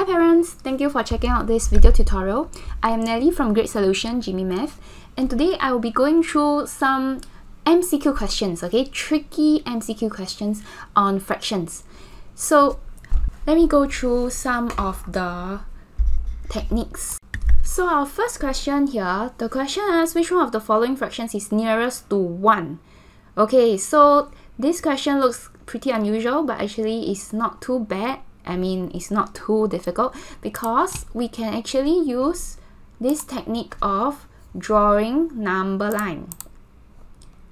Hi parents, thank you for checking out this video tutorial. I am Nelly from Grade Solution Jimmy Math and today I will be going through some MCQ questions, okay? Tricky MCQ questions on fractions. So let me go through some of the techniques. So our first question here, the question asks which one of the following fractions is nearest to 1? Okay, so this question looks pretty unusual but actually it's not too bad I mean, it's not too difficult because we can actually use this technique of drawing number line.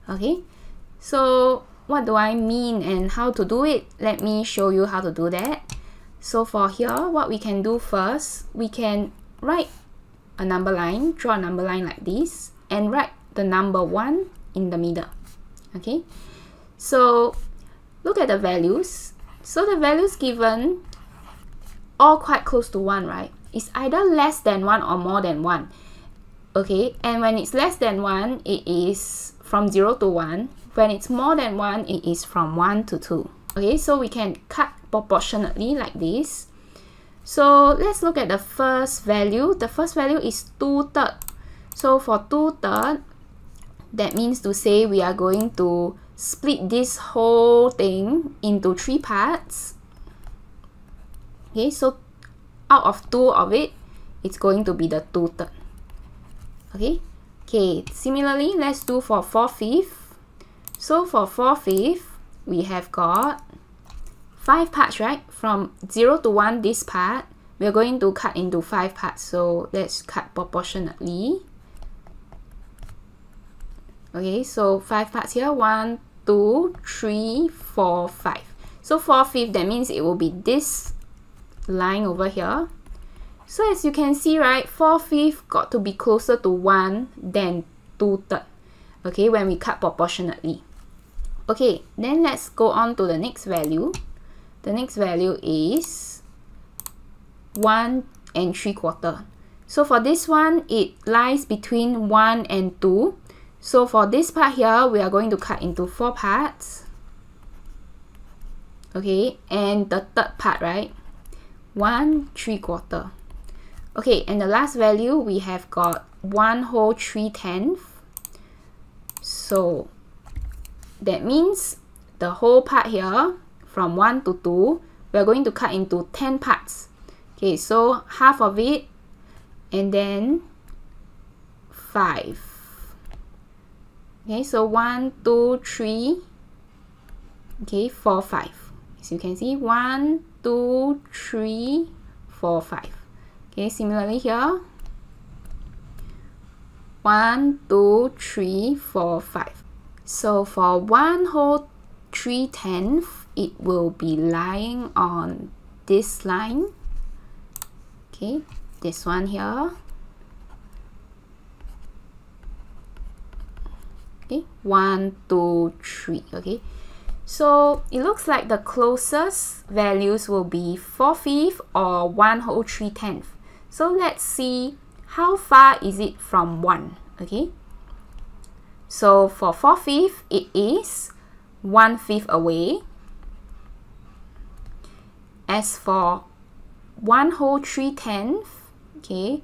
Okay, so what do I mean and how to do it? Let me show you how to do that. So for here, what we can do first, we can write a number line, draw a number line like this, and write the number 1 in the middle. Okay, so look at the values. So the values given all quite close to 1, right? It's either less than 1 or more than 1. Okay, and when it's less than 1, it is from 0 to 1. When it's more than 1, it is from 1 to 2. Okay, so we can cut proportionately like this. So let's look at the first value. The first value is 2 third. So for 2 third, that means to say we are going to split this whole thing into three parts. Okay, so out of two of it, it's going to be the two third. Okay, okay. Similarly, let's do for four fifth. So for four fifth, we have got five parts, right? From zero to one, this part, we are going to cut into five parts. So let's cut proportionately. Okay, so five parts here. One, two, three, four, five. So 4 fifth, that means it will be this line over here. So as you can see, right, 4 fifth got to be closer to 1 than 2 third. Okay, when we cut proportionately. Okay, then let's go on to the next value. The next value is 1 and 3 quarter. So for this one, it lies between 1 and 2. So for this part here, we are going to cut into four parts. Okay, and the third part, right? 1 3 quarter. Okay, and the last value, we have got 1 whole three tenth. So that means the whole part here, from 1 to 2, we're going to cut into 10 parts. Okay, so half of it, and then 5. Okay, so 1, 2, 3, okay, 4, 5. As you can see, 1, 2, 3, 4, 5. Okay, similarly here, 1, 2, 3, 4, 5. So for 1 whole 3 tenth, it will be lying on this line. Okay, this one here. Okay one two three okay. So it looks like the closest values will be 4 fifth or 1 whole 3 tenth so let's see how far is it from 1 okay? So for 4 fifth it is 1 fifth away. As for 1 whole 3 tenth okay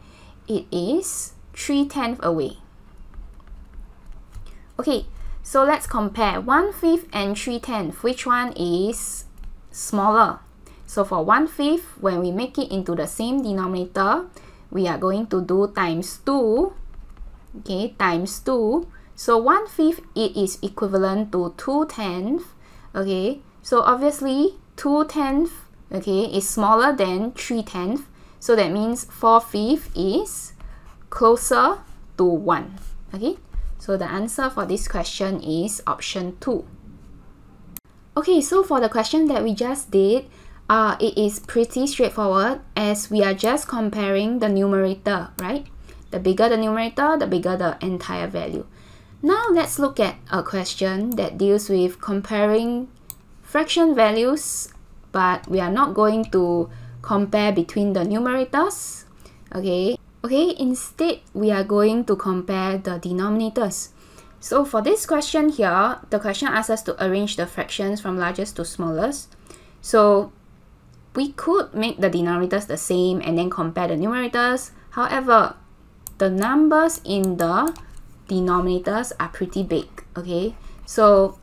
it is 3 tenth away Okay, so let's compare 1 fifth and 3 tenth. Which one is smaller? So for 1 fifth, when we make it into the same denominator, we are going to do times 2. Okay, times 2. So 1 fifth, it is equivalent to 2 tenth. Okay, so obviously 2 tenth, okay, is smaller than 3 tenth. So that means 4 fifth is closer to 1. Okay, so the answer for this question is option 2. Okay, so for the question that we just did, uh, it is pretty straightforward as we are just comparing the numerator, right? The bigger the numerator, the bigger the entire value. Now let's look at a question that deals with comparing fraction values, but we are not going to compare between the numerators, okay? Okay, instead, we are going to compare the denominators. So for this question here, the question asks us to arrange the fractions from largest to smallest. So we could make the denominators the same and then compare the numerators. However, the numbers in the denominators are pretty big, okay? So,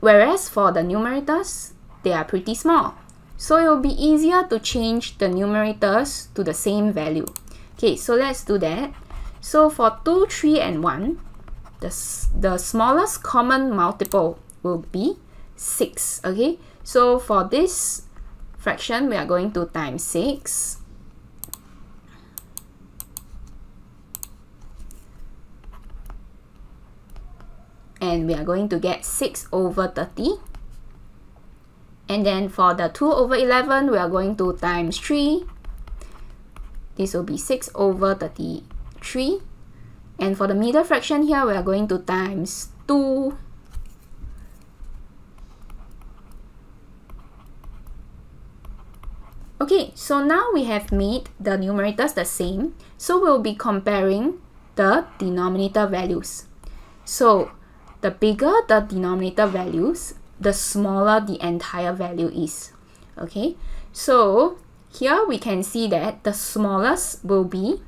whereas for the numerators, they are pretty small. So it will be easier to change the numerators to the same value. Okay, so let's do that. So for 2, 3, and 1, the, the smallest common multiple will be 6. Okay, so for this fraction, we are going to times 6. And we are going to get 6 over 30. And then for the 2 over 11, we are going to times 3. This will be 6 over 33. And for the middle fraction here, we are going to times 2. Okay, so now we have made the numerators the same. So we'll be comparing the denominator values. So the bigger the denominator values, the smaller the entire value is. Okay, so here we can see that the smallest will be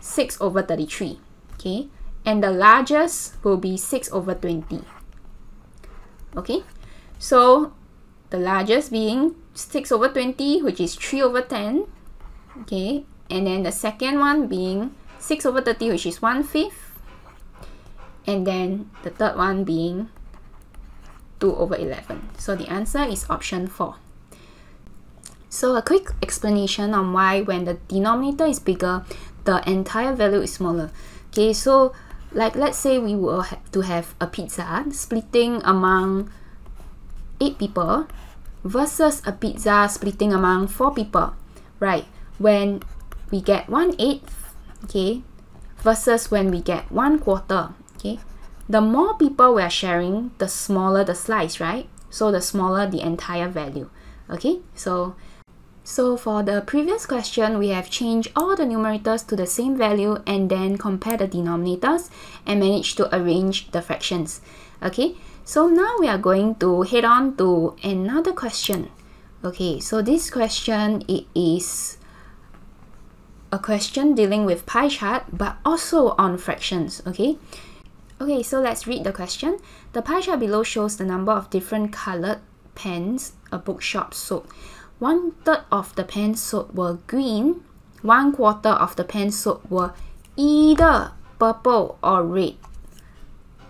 6 over 33. Okay, and the largest will be 6 over 20. Okay, so the largest being 6 over 20, which is 3 over 10. Okay, and then the second one being 6 over 30, which is 1 fifth. And then the third one being 2 over 11. So the answer is option 4. So a quick explanation on why when the denominator is bigger, the entire value is smaller. Okay, so like let's say we were have to have a pizza splitting among 8 people versus a pizza splitting among 4 people, right? When we get 1 eighth, okay, versus when we get 1 quarter, okay? The more people we are sharing, the smaller the slice, right? So the smaller the entire value, okay? So so for the previous question, we have changed all the numerators to the same value and then compare the denominators and manage to arrange the fractions. Okay, so now we are going to head on to another question. Okay, so this question it is a question dealing with pie chart but also on fractions, okay? Okay, so let's read the question. The pie chart below shows the number of different colored pens a bookshop sold. One third of the pens sold were green, one quarter of the pens sold were either purple or red,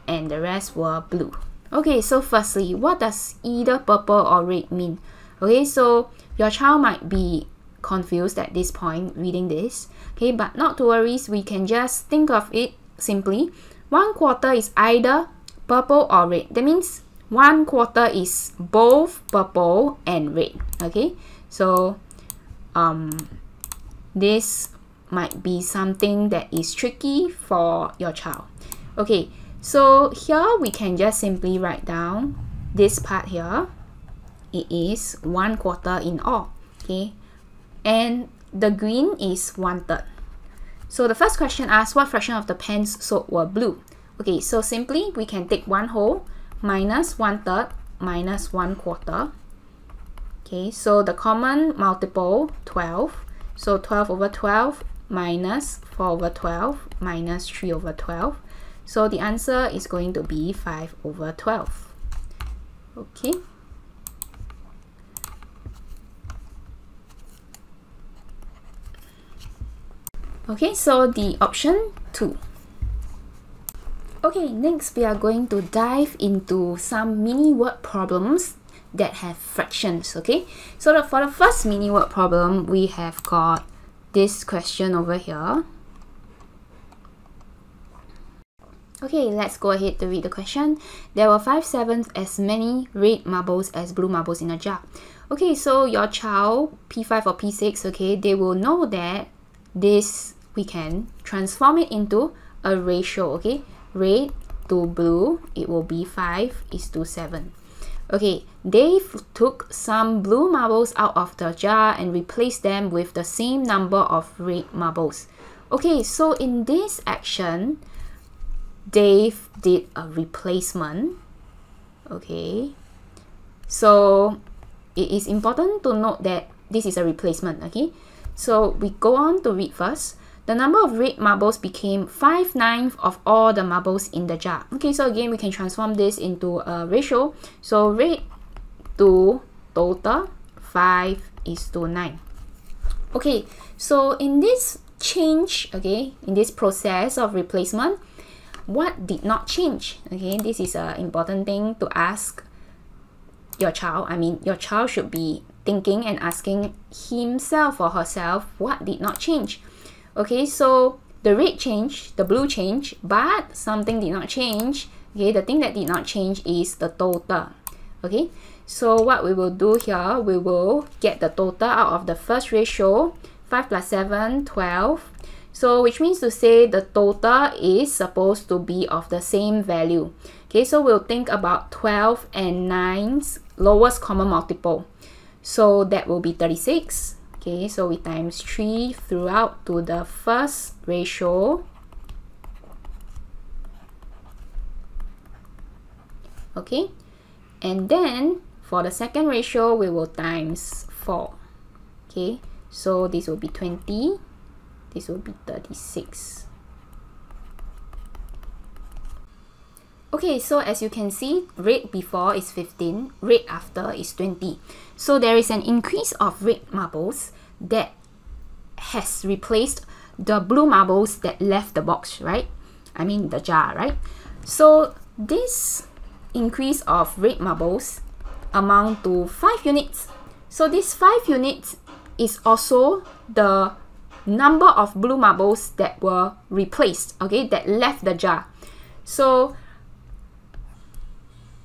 and the rest were blue. Okay, so firstly, what does either purple or red mean? Okay, so your child might be confused at this point reading this. Okay, but not to worry, we can just think of it simply. One quarter is either purple or red. That means one quarter is both purple and red. Okay, so um, this might be something that is tricky for your child. Okay, so here we can just simply write down this part here. It is one quarter in all, okay? And the green is one third. So the first question asks what fraction of the pens sold were blue? Okay, so simply we can take one whole minus one third minus one quarter. Okay, so the common multiple 12. So 12 over 12 minus 4 over 12 minus 3 over 12 so the answer is going to be 5 over 12. Okay. Okay, so the option 2. Okay, next we are going to dive into some mini word problems that have fractions, okay? So the, for the first mini word problem, we have got this question over here. Okay, let's go ahead to read the question. There were 5 sevenths as many red marbles as blue marbles in a jar. Okay, so your child, P5 or P6, okay, they will know that this, we can transform it into a ratio, okay? Red to blue, it will be 5 is to 7. Okay, Dave took some blue marbles out of the jar and replaced them with the same number of red marbles. Okay, so in this action, Dave did a replacement. Okay. So it is important to note that this is a replacement, okay? So we go on to read first. The number of red marbles became 5 ninths of all the marbles in the jar. Okay, so again, we can transform this into a ratio. So red to total, 5 is to 9. Okay, so in this change, okay, in this process of replacement, what did not change? Okay, this is an important thing to ask your child. I mean, your child should be thinking and asking himself or herself what did not change. Okay, so the red changed, the blue changed, but something did not change. Okay, the thing that did not change is the total. Okay, so what we will do here, we will get the total out of the first ratio, 5 plus 7, 12. So which means to say the total is supposed to be of the same value. Okay, so we'll think about 12 and 9's lowest common multiple. So that will be 36. Okay, so we times 3 throughout to the first ratio. Okay, and then for the second ratio, we will times 4. Okay, so this will be 20. This will be 36. Okay, so as you can see, red before is 15, red after is 20. So there is an increase of red marbles that has replaced the blue marbles that left the box, right? I mean the jar, right? So this increase of red marbles amount to 5 units. So this 5 units is also the number of blue marbles that were replaced, okay, that left the jar. So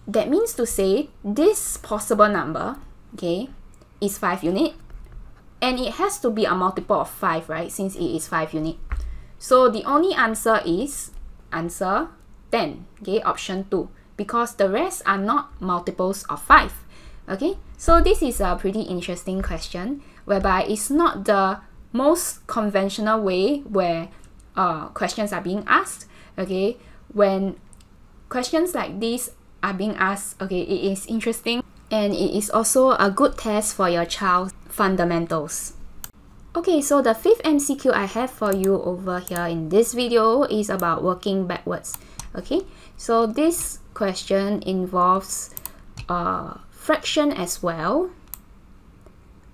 that means to say this possible number, okay, is 5 unit and it has to be a multiple of 5, right, since it is 5 unit. So the only answer is answer 10, okay, option 2, because the rest are not multiples of 5, okay. So this is a pretty interesting question whereby it's not the most conventional way where uh, questions are being asked, okay, when questions like this are being asked, okay, it is interesting and it is also a good test for your child's fundamentals. Okay, so the fifth MCQ I have for you over here in this video is about working backwards. Okay, so this question involves uh, fraction as well.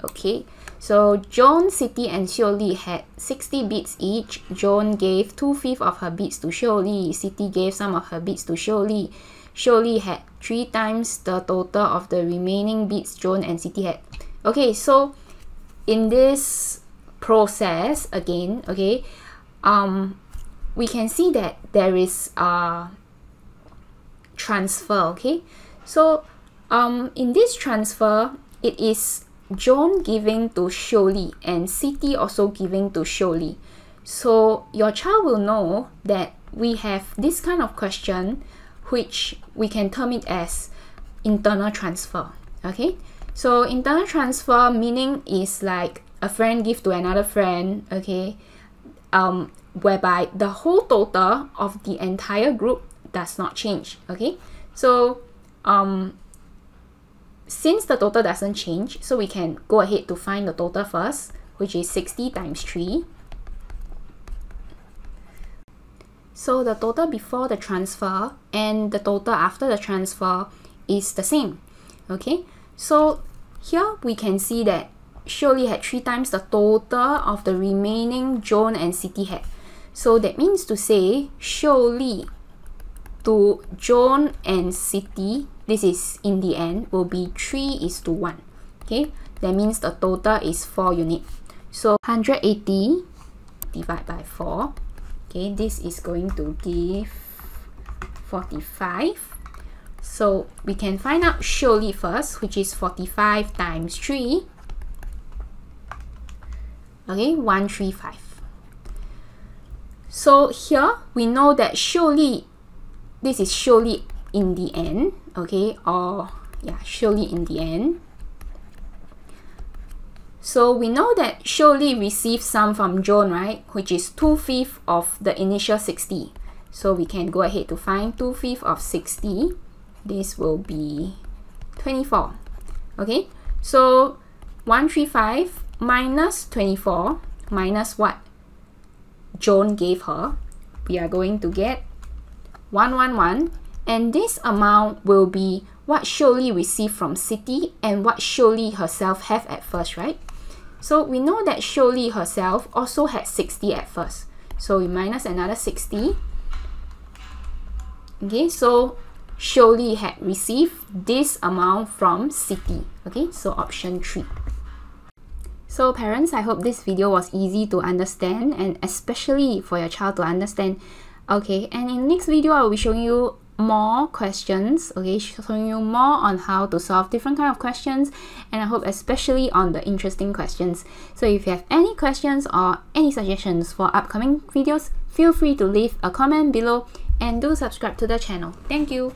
Okay, so Joan, Siti, and Xiu Li had 60 beads each. Joan gave 2 fifths of her beads to Xiu Li. Siti gave some of her beads to Xiu Li. Shirley had three times the total of the remaining beats Joan and Siti had. Okay, so in this process again, okay, um, we can see that there is a transfer, okay? So um, in this transfer, it is Joan giving to Xiu and Siti also giving to Xiu So your child will know that we have this kind of question which we can term it as internal transfer. Okay, so internal transfer meaning is like a friend give to another friend. Okay, um, whereby the whole total of the entire group does not change. Okay, so um, since the total doesn't change, so we can go ahead to find the total first, which is 60 times 3 So the total before the transfer and the total after the transfer is the same. Okay, so here we can see that Shirley had three times the total of the remaining Joan and Siti had. So that means to say Shirley to Joan and Siti, this is in the end, will be 3 is to 1. Okay, that means the total is 4 unit. So 180 divided by 4 okay this is going to give 45 so we can find out Shirley first which is 45 times 3 okay 135 so here we know that Shirley this is Shirley in the end okay or yeah Shirley in the end so we know that Shirley received some from Joan, right? Which is 2 fifths of the initial 60. So we can go ahead to find 2 fifths of 60. This will be 24. Okay, So 135 minus 24 minus what Joan gave her, we are going to get 111 and this amount will be what Shirley received from Siti and what Shirley herself have at first, right? So we know that Shirley herself also had 60 at first. So we minus another 60. Okay, so Shirley had received this amount from Siti. Okay, so option 3. So parents, I hope this video was easy to understand and especially for your child to understand. Okay, and in next video, I will be showing you more questions okay? Showing you more on how to solve different kind of questions and i hope especially on the interesting questions. So if you have any questions or any suggestions for upcoming videos feel free to leave a comment below and do subscribe to the channel. Thank you